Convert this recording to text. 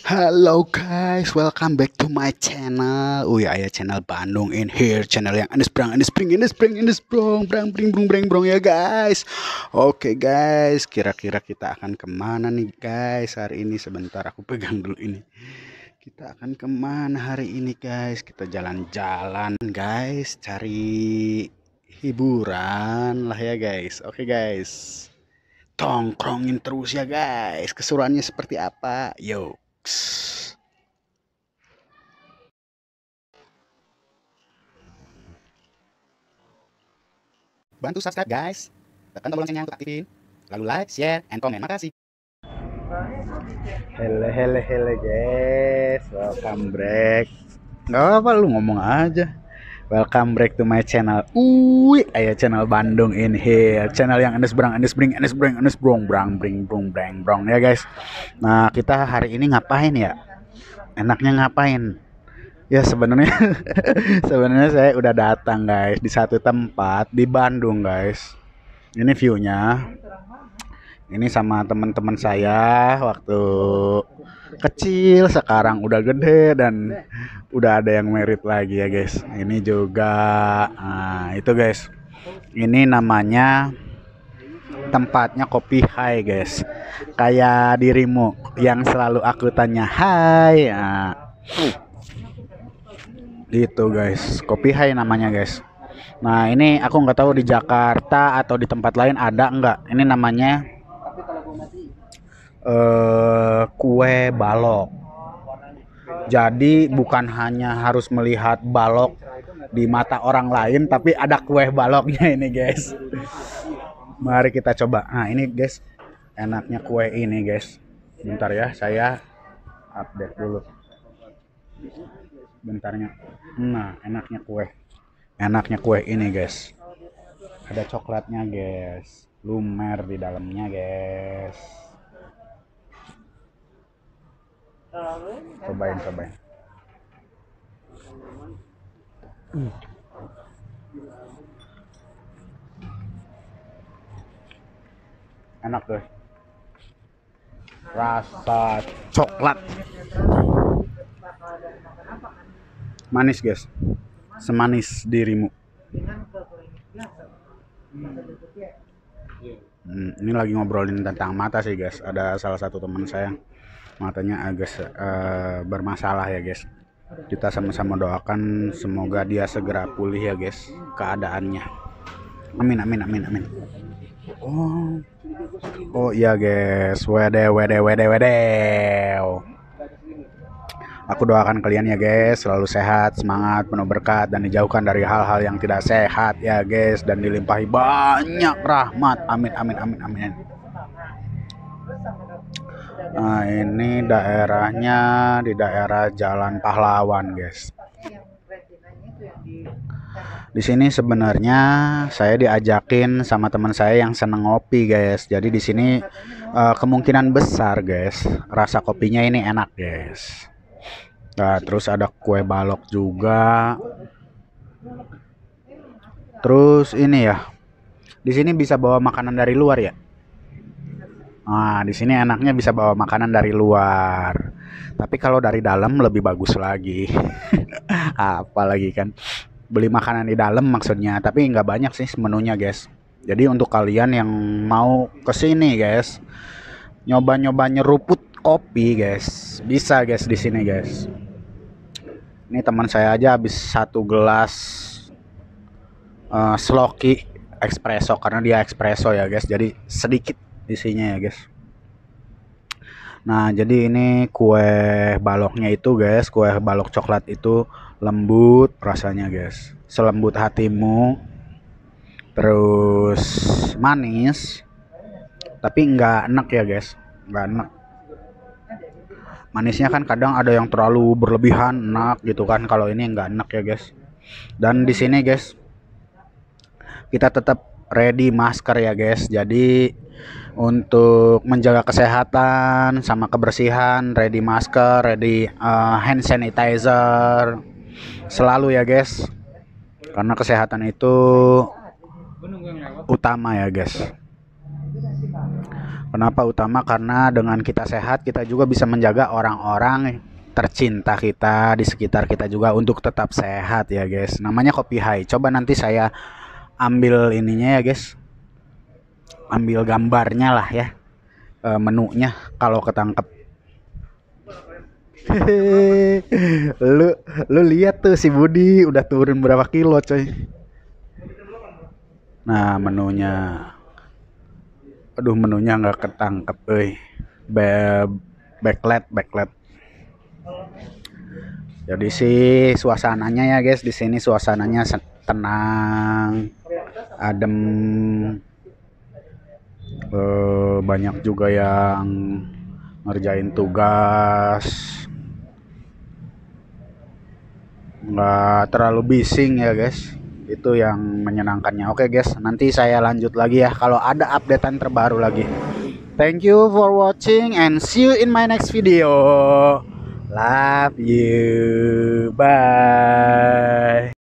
Halo guys, welcome back to my channel. Oh ya, ya channel Bandung in here, channel yang anis brang, anis spring, anis spring, anis brong, brang, bring, brung, breng, brong ya guys. Oke guys, kira-kira kita akan ke mana nih guys hari ini? Sebentar aku pegang dulu ini. Kita akan ke mana hari ini guys? Kita jalan-jalan guys, cari hiburan lah ya guys. Oke guys tongkrongin terus ya guys keseruannya seperti apa yo Bantu subscribe guys. Tekan tombol loncengnya untuk aktifin. Lalu like, share, and comment. Makasih. Hele hele hele guys. Welcome back. Gak apa lu ngomong aja. Welcome back to my channel. Uy, ayo channel Bandung in here. Channel yang Anes Brang, Anes Bring, Anes Bring, Anes Brong, Brang, Bring, Brong, Brang, Brong ya guys. Nah, kita hari ini ngapain ya? Enaknya ngapain? Ya sebenarnya sebenarnya saya udah datang guys di satu tempat di Bandung guys. Ini viewnya. Ini sama teman-teman saya waktu kecil sekarang udah gede dan udah ada yang merit lagi ya guys. Ini juga nah, itu guys. Ini namanya tempatnya kopi high guys. Kayak dirimu yang selalu aku tanya hai. Nah, itu guys. Kopi high namanya guys. Nah ini aku nggak tahu di Jakarta atau di tempat lain ada nggak. Ini namanya uh, kue balok jadi bukan hanya harus melihat balok di mata orang lain, tapi ada kue baloknya ini guys. Mari kita coba. Nah ini guys, enaknya kue ini guys. Bentar ya, saya update dulu. Bentarnya. Nah enaknya kue. Enaknya kue ini guys. Ada coklatnya guys. Lumer di dalamnya guys cobain cobain. Hmm. enak deh rasa coklat. Manis guys. Semanis dirimu. Hmm, ini lagi ngobrolin tentang mata sih guys. Ada salah satu teman saya matanya agak uh, bermasalah ya guys. Kita sama-sama doakan semoga dia segera pulih ya guys keadaannya. Amin amin amin amin. Oh oh iya guys. Wede wede wede wede. Aku doakan kalian ya guys selalu sehat semangat penuh berkat dan dijauhkan dari hal-hal yang tidak sehat ya guys dan dilimpahi banyak rahmat. Amin amin amin amin Nah, ini daerahnya di daerah Jalan Pahlawan, guys. Di sini sebenarnya saya diajakin sama teman saya yang seneng ngopi, guys. Jadi di sini uh, kemungkinan besar, guys, rasa kopinya ini enak, guys. Nah, terus ada kue balok juga. Terus ini ya. Di sini bisa bawa makanan dari luar ya? Nah, di sini enaknya bisa bawa makanan dari luar. Tapi kalau dari dalam lebih bagus lagi. Apalagi kan beli makanan di dalam maksudnya. Tapi nggak banyak sih menunya, guys. Jadi untuk kalian yang mau ke sini, guys, nyoba-nyoba nyeruput kopi, guys, bisa guys di sini, guys. Ini teman saya aja habis satu gelas uh, sloki espresso karena dia espresso ya, guys. Jadi sedikit isinya ya guys. Nah jadi ini kue baloknya itu guys kue balok coklat itu lembut rasanya guys. Selembut hatimu terus manis tapi nggak enak ya guys. Nggak enak. Manisnya kan kadang ada yang terlalu berlebihan enak gitu kan kalau ini nggak enak ya guys. Dan di sini guys kita tetap ready masker ya guys jadi untuk menjaga kesehatan sama kebersihan ready masker ready uh, hand sanitizer selalu ya guys karena kesehatan itu utama ya guys Kenapa utama? Karena dengan kita sehat, kita juga bisa menjaga orang-orang tercinta kita di sekitar kita juga untuk tetap sehat ya guys. Namanya Kopi Hai. Coba nanti saya ambil ininya ya guys. Ambil gambarnya lah ya. E, menunya kalau ketangkep. lu lu lihat tuh si Budi udah turun berapa kilo coy. Nah, menunya aduh menunya nggak ketangkep euy Be backlight backlight jadi sih suasananya ya guys di sini suasananya tenang adem. Eh, banyak juga yang ngerjain tugas. Nggak terlalu bising ya guys. Itu yang menyenangkannya. Oke guys nanti saya lanjut lagi ya kalau ada updatean terbaru lagi. Thank you for watching and see you in my next video. Love you. Bye